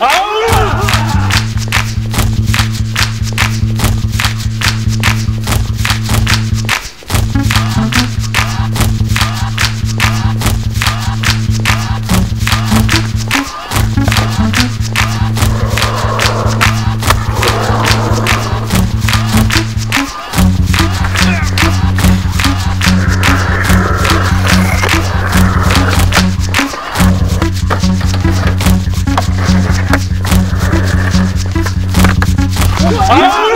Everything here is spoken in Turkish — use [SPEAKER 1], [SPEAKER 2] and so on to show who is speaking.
[SPEAKER 1] ¡Ahora! Aa!